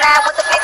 line with the